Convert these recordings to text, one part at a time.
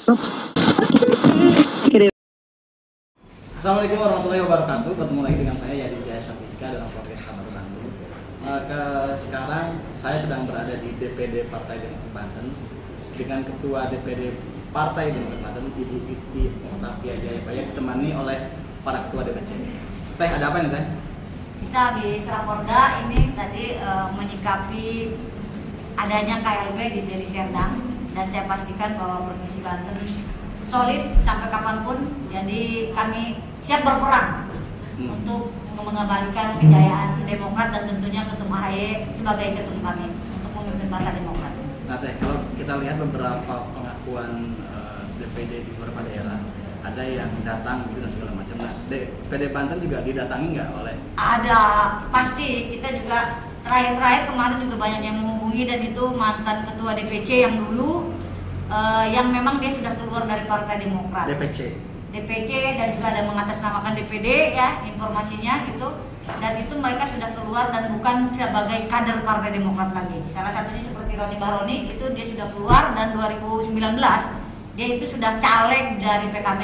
Assalamualaikum warahmatullahi wabarakatuh. Bertemu lagi dengan saya Yadi Jaya Sapika dalam podcast Kabar Bandung. Eh, ke sekarang saya sedang berada di DPD Partai Demokrat Banten dengan Ketua DPD Partai Demokrat Banten Ibu Iti Oktavia Jayapaya ditemani oleh para Ketua DPC. Teh ada apa nih Teh? Kita habis Raporda ini tadi eh, menyikapi adanya KLB di Deli Serdang dan saya pastikan bahwa Provinsi Banten solid sampai kapan pun. Jadi kami siap berperan Hmm. untuk mengembalikan kejayaan Demokrat dan tentunya Ketum AHY sebagai ketum kami untuk memimpin Partai Demokrat. Nah Teh, kalau kita lihat beberapa pengakuan eh, DPD di beberapa daerah ada yang datang gitu dan segala macam. Nah, DPD Banten juga didatangi nggak oleh Ada pasti kita juga terakhir-terakhir kemarin juga banyak yang menghubungi dan itu mantan ketua DPC yang dulu eh, yang memang dia sudah keluar dari Partai Demokrat. DPC? DPC dan juga ada mengatasnamakan DPD ya informasinya gitu dan itu mereka sudah keluar dan bukan sebagai kader Partai Demokrat lagi. Salah satunya seperti Roni Baroni itu dia sudah keluar dan 2019 dia itu sudah caleg dari PKB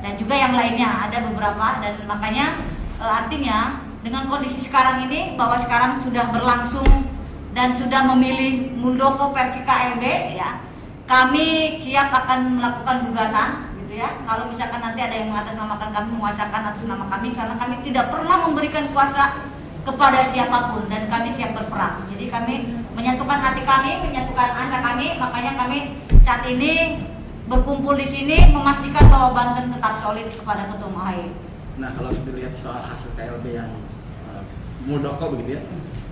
dan juga yang lainnya ada beberapa dan makanya e, artinya dengan kondisi sekarang ini bahwa sekarang sudah berlangsung dan sudah memilih Muldoko versi KLB ya. Kami siap akan melakukan gugatan gitu ya. Kalau misalkan nanti ada yang mengatasnamakan kami menguasakan atas nama kami karena kami tidak pernah memberikan kuasa kepada siapa pun dan kami siap berperang. Jadi kami menyatukan hati kami menyatukan asa kami makanya kami saat ini berkumpul di sini memastikan bahwa Banten tetap solid kepada ketum AHY Nah kalau dilihat soal hasil KLB yang muldoko begitu ya,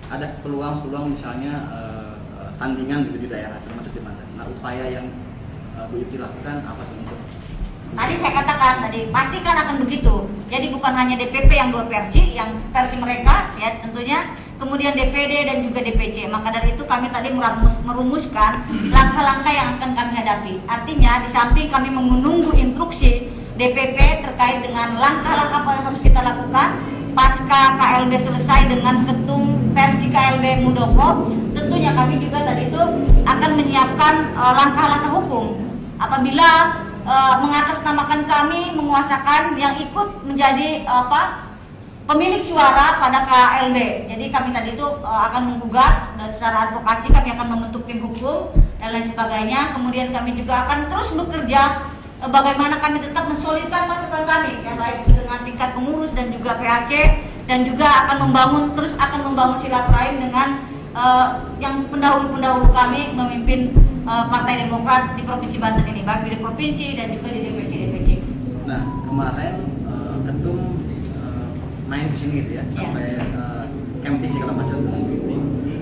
ada peluang-peluang misalnya uh, tandingan gitu di daerah termasuk di Banten. Nah upaya yang uh, Bu Iti lakukan apa untuk Tadi saya katakan tadi pasti kan akan begitu. Jadi bukan hanya DPP yang dua versi, yang versi mereka ya tentunya, kemudian DPD dan juga DPC. Maka dari itu kami tadi merumus, merumuskan langkah-langkah yang akan kami hadapi. Artinya di samping kami menunggu instruksi DPP terkait dengan langkah-langkah yang harus kita lakukan pasca KLB selesai dengan ketum versi KLB Muldoko, tentunya kami juga tadi itu akan menyiapkan eh, langkah-langkah hukum apabila eh, mengatasnamakan kami menguasakan yang ikut menjadi eh, apa pemilik suara pada KLB. Jadi kami tadi itu eh, akan menggugat dan secara advokasi kami akan membentuk tim hukum dan lain sebagainya. Kemudian kami juga akan terus bekerja bagaimana kami tetap mensolidkan pasukan kami ya baik dengan tingkat pengurus dan juga PAC dan juga akan membangun terus akan membangun silaturahim dengan eh, yang pendahulu-pendahulu kami memimpin eh, Partai Demokrat di Provinsi Banten ini baik di provinsi dan juga di DPC DPC. Nah kemarin uh, ketum uh, main ke sini gitu ya Iya. sampai uh, camping segala macam.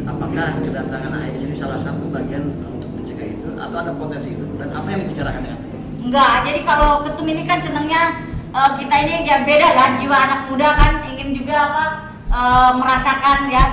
Apakah kedatangan AIC ini salah satu bagian uh, untuk mencegah itu atau ada potensi itu dan apa yang dibicarakan dengan? Enggak, jadi kalau ketum ini kan senangnya eh, kita ini ya beda kan jiwa anak muda kan ingin juga apa eh, merasakan ya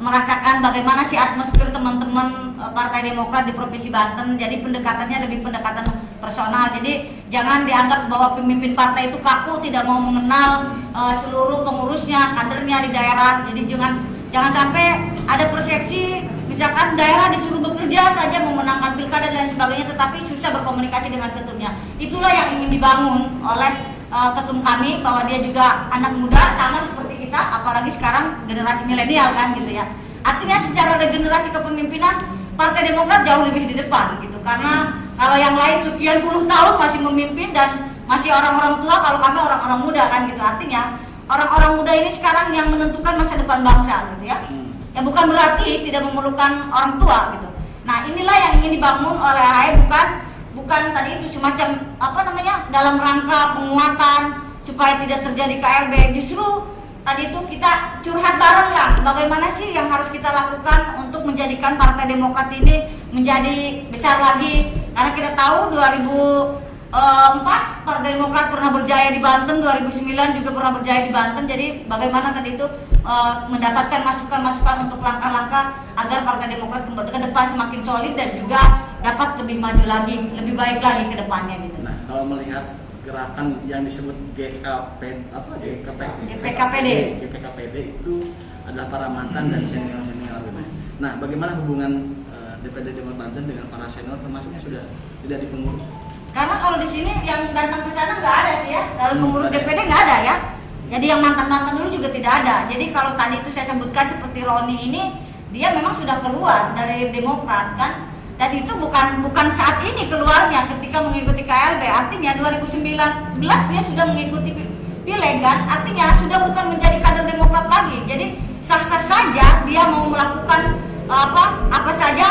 merasakan bagaimana sih atmosfer teman-teman eh, Partai Demokrat di Provinsi Banten. Jadi pendekatannya lebih pendekatan personal. Jadi jangan dianggap bahwa pemimpin partai itu kaku tidak mau mengenal eh, seluruh pengurusnya, kadernya di daerah. Jadi jangan jangan sampai ada persepsi misalkan daerah disuruh bekerja saja memenangkan pilkada dan sebagainya tetapi susah berkomunikasi dengan ketumnya. Itulah yang ingin dibangun oleh uh, ketum kami bahwa dia juga anak muda sama seperti kita apalagi sekarang generasi milenial kan gitu ya. Artinya secara regenerasi kepemimpinan Partai Demokrat jauh lebih di depan gitu. Karena kalau yang lain sekian puluh tahun masih memimpin dan masih orang-orang tua kalau kami orang-orang muda kan gitu. Artinya orang-orang muda ini sekarang yang menentukan masa depan bangsa gitu ya ya bukan berarti tidak memerlukan orang tua gitu. Nah inilah yang ingin dibangun oleh AHY bukan bukan tadi itu semacam apa namanya dalam rangka penguatan supaya tidak terjadi KLB justru tadi itu kita curhat bareng lah bagaimana sih yang harus kita lakukan untuk menjadikan Partai Demokrat ini menjadi besar lagi karena kita tahu 2000 Eh, empat Partai Demokrat pernah berjaya di Banten 2009 juga pernah berjaya di Banten jadi bagaimana tadi itu eh, mendapatkan masukan-masukan untuk langkah-langkah agar Partai Demokrat ke depan semakin solid dan juga dapat lebih maju lagi lebih baik lagi ke depannya gitu Nah, kalau melihat gerakan yang disebut GKP apa GKP GPKPD. GPKPD itu adalah para mantan dan senior senior gitu. Nah, bagaimana hubungan eh, DPD Demokrat Banten dengan para senior termasuknya sudah tidak di pengurus? Karena kalau di sini yang datang ke sana nggak ada sih ya, Hmm, pengurus. DPD nggak ada ya. Jadi yang mantan-mantan dulu juga tidak ada. Jadi kalau tadi itu saya sebutkan seperti Roni ini, dia memang sudah keluar dari Demokrat kan. Dan itu bukan bukan saat ini keluarnya ketika mengikuti KLB. Artinya 2019 dia sudah mengikuti pi- pileg kan. Artinya sudah bukan menjadi kader Demokrat lagi. Jadi sah-sah saja dia mau melakukan apa apa saja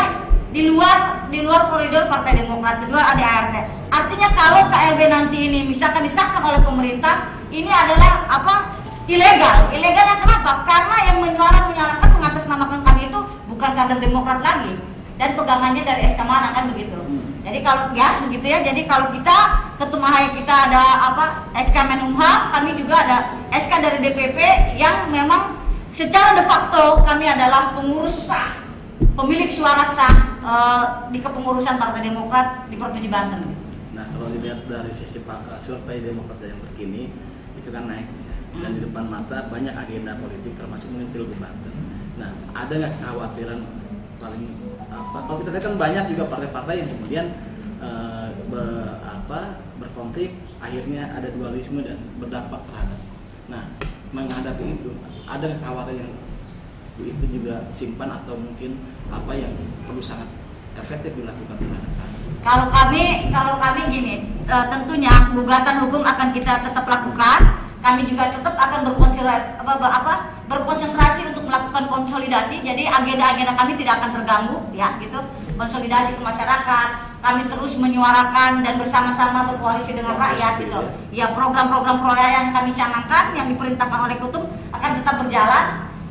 di luar di luar koridor Partai Demokrat, di luar ADART. Artinya kalau KLB nanti ini misalkan disahkan oleh pemerintah, ini adalah apa? ilegal. Ilegalnya kenapa? Karena yang menyuarakan menyuarakan mengatasnamakan kami itu bukan kader Demokrat lagi dan pegangannya dari SK mana kan begitu. Hmm. Jadi kalau ya begitu ya. Jadi kalau kita ketum AHY kita ada apa SK Menumham, kami juga ada SK dari DPP yang memang secara de facto kami adalah pengurus sah, pemilik suara sah eh, di kepengurusan Partai Demokrat di Provinsi Banten. Dilihat dari sisi pak survei Demokrat yang terkini itu kan naik dan di depan mata banyak agenda politik termasuk mungkin pilgub Banten. Nah ada nggak kekhawatiran paling apa? Kalau kita lihat kan banyak juga partai-partai yang kemudian eh, be- apa berkonflik akhirnya ada dualisme dan berdampak terhadap. Nah menghadapi itu ada kekhawatiran yang itu juga simpan atau mungkin apa yang perlu sangat efektif dilakukan terhadap. Kalau kami, kalau kami gini, e, tentunya gugatan hukum akan kita tetap lakukan. Kami juga tetap akan berkonsentrasi, apa, apa, berkonsentrasi untuk melakukan konsolidasi. Jadi agenda-agenda kami tidak akan terganggu, ya gitu. Konsolidasi ke masyarakat. Kami terus menyuarakan dan bersama-sama berkoalisi dengan rakyat, gitu. Ya program-program proyek yang kami canangkan, yang diperintahkan oleh Kutum akan tetap berjalan.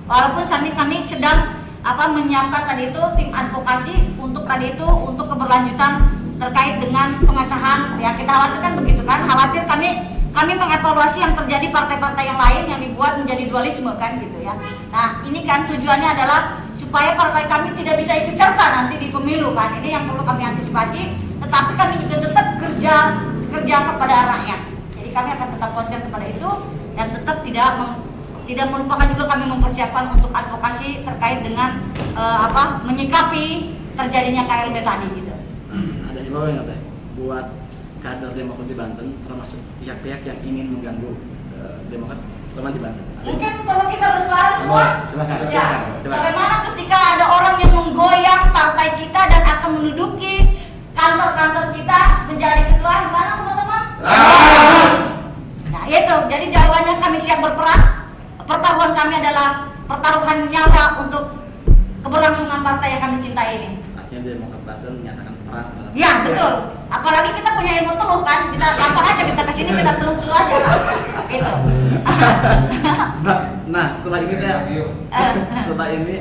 Walaupun kami kami sedang apa menyiapkan tadi itu tim advokasi untuk tadi itu untuk keberlanjutan terkait dengan pengesahan ya kita khawatirkan begitu kan? Khawatir kami kami mengevaluasi yang terjadi partai-partai yang lain yang dibuat menjadi dualisme kan gitu ya. Nah ini kan tujuannya adalah supaya partai kami tidak bisa ikut serta nanti di pemilu kan? Ini yang perlu kami antisipasi tetapi kami juga tetap kerja kerja kepada rakyat. Jadi kami akan tetap konsen kepada itu dan tetap tidak meng- tidak melupakan juga kami mempersiapkan untuk advokasi terkait dengan eh, apa menyikapi terjadinya KLB tadi gitu. Ada himbauan nggak teh buat kader Demokrat di Banten termasuk pihak-pihak yang ingin mengganggu eh, Demokrat teman di Banten. Mungkin kalau kita bersuara semua, silakan, ya, silakan, silakan. bagaimana ketika ada orang yang menggoyang partai kita dan akan menduduki kantor-kantor kita menjadi ketua, gimana teman-teman? Nah itu, jadi jawabannya kami siap berperang. Pertaruhan kami adalah pertaruhan nyawa untuk keberlangsungan partai yang kami cintai ini. Artinya Demokrat Banten menyatakan Ya betul. Apalagi kita punya ilmu teluh kan, kita gampang aja kita ke sini kita teluh teluh aja kan. Gitu. Nah, nah, setelah ini Eh. setelah ini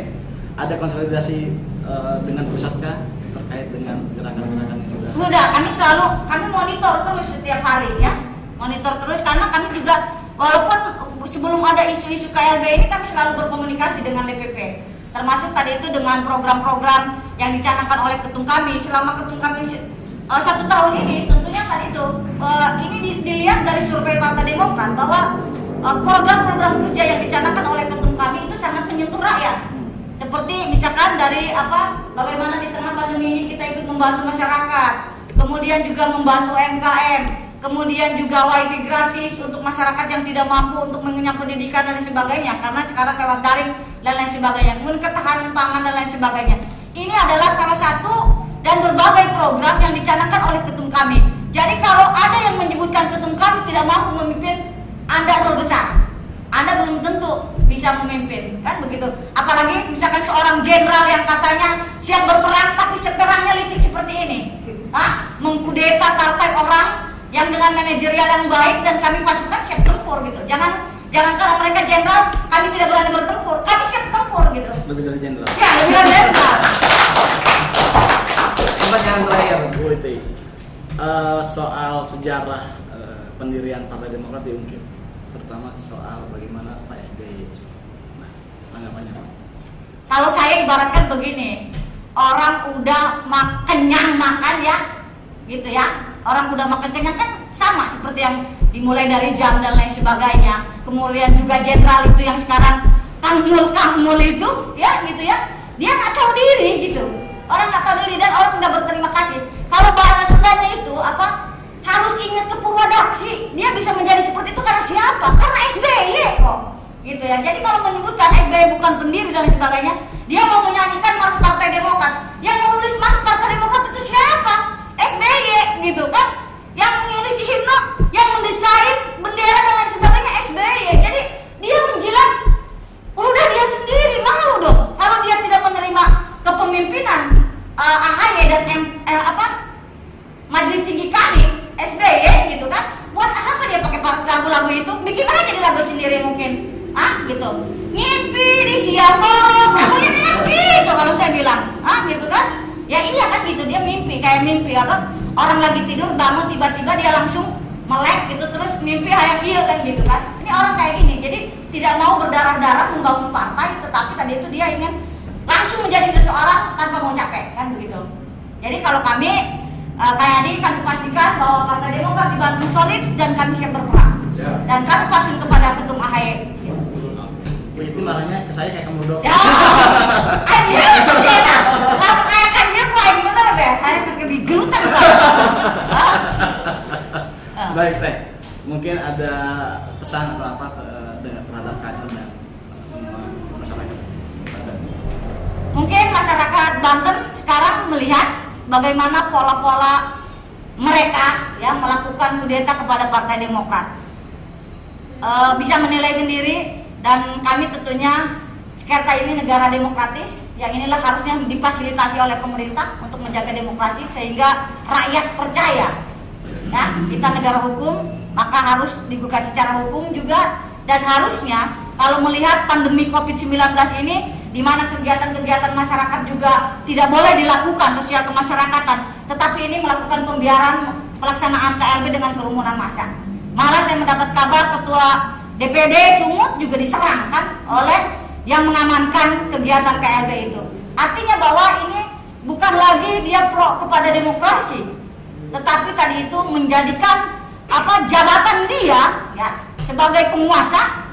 ada konsolidasi eh, dengan pusat kah terkait dengan gerakan-gerakan yang sudah Udah, kami selalu kami monitor terus setiap hari ya. Monitor terus karena kami juga walaupun sebelum ada isu-isu KLB ini kami selalu berkomunikasi dengan DPP. Termasuk tadi itu dengan program-program yang dicanangkan oleh ketum kami. Selama ketum kami eh, satu tahun ini tentunya tadi itu eh, ini di- dilihat dari survei Partai Demokrat bahwa eh, program-program kerja yang dicanangkan oleh ketum kami itu sangat menyentuh rakyat. Seperti misalkan dari apa bagaimana di tengah pandemi ini kita ikut membantu masyarakat kemudian juga membantu UMKM kemudian juga wifi gratis untuk masyarakat yang tidak mampu untuk mengenyam pendidikan dan sebagainya. Karena sekarang lewat daring dan lain sebagainya kemudian ketahanan pangan dan lain sebagainya ini adalah salah satu dan berbagai program yang dicanangkan oleh ketum kami jadi kalau ada yang menyebutkan ketum kami tidak mampu memimpin anda terbesar anda belum tentu bisa memimpin, kan begitu. Apalagi misalkan seorang jenderal yang katanya siap berperang tapi sekarangnya licik seperti ini. Hah? Mengkudeta partai orang yang dengan manajerial yang baik dan kami pasukan siap tempur gitu. Jangan jangan kalau mereka jenderal kami tidak berani bertempur, kami siap tempur gitu. lebih dari jenderal. Ya, lebih dari jenderal. Pertanyaan terakhir, Bu Iti. Eh, soal sejarah eh, pendirian Partai Demokrat diungkit, terutama soal bagaimana Pak SBY. Nah, tanggapannya Pak. Kalau saya ibaratkan begini, orang udah mak kenyang makan ya, gitu ya. Orang udah makan kenyang kan sama seperti yang dimulai dari jam dan lain sebagainya. Kemudian juga jenderal itu yang sekarang kang mul itu ya gitu ya. Dia nggak tahu diri gitu. Orang nggak tahu diri dan orang nggak berterima kasih. Kalau bahasa sebenarnya itu apa harus ingat ke Purwodakshi dia bisa menjadi seperti itu karena siapa? Karena SBY kok. Gitu ya. Jadi kalau menyebutkan SBY bukan pendiri dan sebagainya dia mau menyanyikan Mars Partai Demokrat. Yang menulis Mars Partai Demokrat itu siapa? SBY gitu kan? Yang menulis himne, yang mendesain bendera dan lain sebagainya SBY. Jadi dia menjilat udah dia sendiri. Malu dong kalau dia tidak menerima kepemimpinan uh, AHY dan M, eh, apa? Majelis tinggi kami SBY gitu kan? Buat apa dia pakai lagu-lagu itu? Bikin aja di lagu sendiri mungkin. Ah gitu. Ngimpi di siang bolong lagunya kan gitu kalau saya bilang. Ah gitu kan? Ya iya kan gitu dia mimpi. Kayak mimpi apa orang lagi tidur bangun tiba-tiba dia langsung melek gitu terus mimpi hayang iya kan gitu kan. Ini orang kayak gini jadi tidak mau berdarah-darah membangun partai tetapi tadi itu dia ingin langsung menjadi seseorang tanpa mau capek kan begitu. Jadi kalau kami uh, kayak tadi kami pastikan bahwa Partai Demokrat di Bandung solid dan kami siap berperang. Ya. dan kami patut kepada ketum AHY Bu itu marahnya ke saya kayak kamu dok. ya aja sih lalu kayak kan dia mulai bener deh kayak lebih gelutan Baik teh, mungkin ada pesan atau apa dengan terhadap kader dan semua masyarakat. Banten. Mungkin masyarakat Banten sekarang melihat bagaimana pola-pola mereka ya melakukan kudeta kepada Partai Demokrat. E, bisa menilai sendiri dan kami tentunya Jakarta ini negara demokratis yang inilah harusnya difasilitasi oleh pemerintah untuk menjaga demokrasi sehingga rakyat percaya ya kita negara hukum maka harus dibuka secara hukum juga. Dan harusnya kalau melihat pandemi COVID-19 ini di mana kegiatan-kegiatan masyarakat juga tidak boleh dilakukan sosial kemasyarakatan tetapi ini melakukan pembiaran pelaksanaan KLB dengan kerumunan massa. Malah saya mendapat kabar ketua DPD Sumut juga diserang kan oleh yang mengamankan kegiatan KLB itu. Artinya bahwa ini bukan lagi dia pro kepada demokrasi tetapi tadi itu menjadikan apa jabatan dia ya sebagai penguasa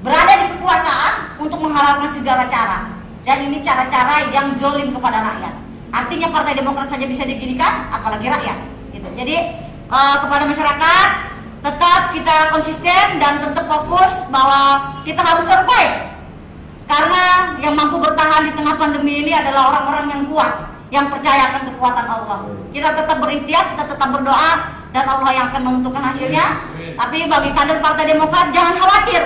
berada di kekuasaan untuk menghalalkan segala cara. Dan ini cara-cara yang zolim kepada rakyat. Artinya partai demokrat saja bisa diginikan apalagi rakyat. Gitu. Jadi eh, kepada masyarakat tetap kita konsisten dan tetap fokus bahwa kita harus survive. Karena yang mampu bertahan di tengah pandemi ini adalah orang-orang yang kuat yang percaya akan kekuatan Allah. Kita tetap berikhtiar, kita tetap berdoa dan Allah yang akan menentukan hasilnya. Tapi bagi kader Partai Demokrat jangan khawatir.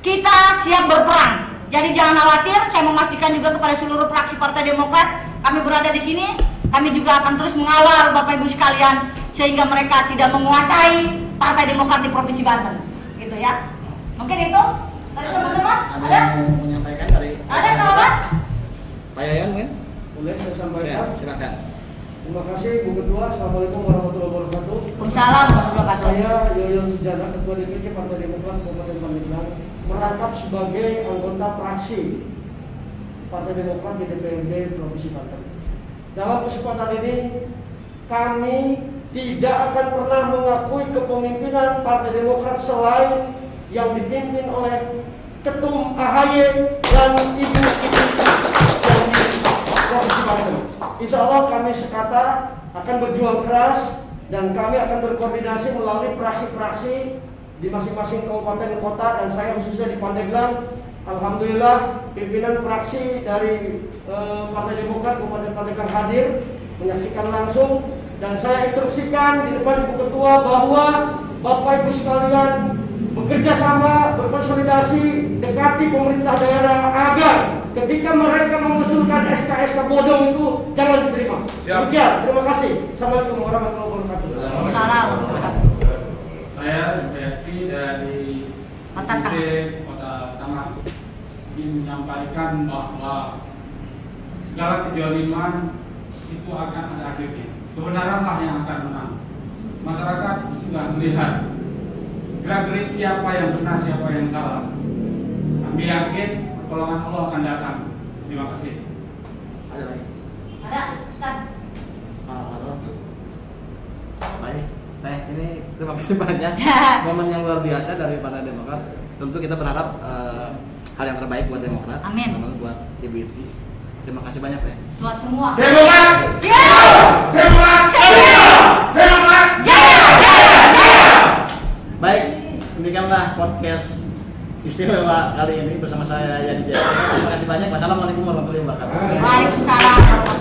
Kita siap berperang. Jadi jangan khawatir, saya memastikan juga kepada seluruh fraksi Partai Demokrat, kami berada di sini, kami juga akan terus mengawal Bapak Ibu sekalian sehingga mereka tidak menguasai Partai Demokrat di Provinsi Banten. Gitu ya. Mungkin itu dari teman-teman Ada ada? yang mau menyampaikan dari Ada kawan? Pak Yayan mungkin? Boleh saya sampaikan? Silakan. Terima kasih Bu Ketua. Assalamualaikum warahmatullahi wabarakatuh. Waalaikumsalam warahmatullahi wabarakatuh. Saya Yoyon Sujana, Ketua DPC Partai Demokrat Kabupaten Pandeglang, merangkap sebagai anggota fraksi Partai Demokrat di DPRD Provinsi Banten. Dalam kesempatan ini kami tidak akan pernah mengakui kepemimpinan Partai Demokrat selain yang dipimpin oleh Ketum AHY dan Ibu Ibu Insya Allah kami sekata akan berjuang keras dan kami akan berkoordinasi melalui praksi-praksi di masing-masing kabupaten kota dan saya khususnya di Pandeglang. Alhamdulillah pimpinan fraksi dari eh, Partai Demokrat Kabupaten Pandeglang hadir menyaksikan langsung dan saya instruksikan di depan Ibu Ketua bahwa Bapak Ibu sekalian bekerja sama, berkonsolidasi, dekati pemerintah daerah agar ketika mereka mengusulkan SK-SK bodong itu jangan diterima. Demikian, terima kasih. Assalamualaikum warahmatullahi wabarakatuh. Waalaikumsalam. Saya Supriyati dari Kota Tangah ingin menyampaikan bahwa segala kejoliman itu akan ada akhirnya. Kebenaranlah yang akan menang. Masyarakat sudah melihat gerak-gerik siapa yang benar, siapa yang salah. Kami yakin pertolongan Allah akan datang. Terima kasih. Ada lagi? Ada, Ustaz. Ah, halo. Baik. Teh, ini terima kasih banyak momen yang luar biasa dari Partai Demokrat. Tentu kita berharap eh, hal yang terbaik buat Demokrat, Amin. terutama buat DBT. Terima kasih banyak teh. Buat semua. Demokrat! Siap! Demokrat! Siap! Demokrat! Jaya! Jaya! Jaya! Baik, demikianlah podcast istimewa kali ini bersama saya Yadi Jaya. Terima kasih banyak. Wassalamualaikum warahmatullahi wabarakatuh. Waalaikumsalam.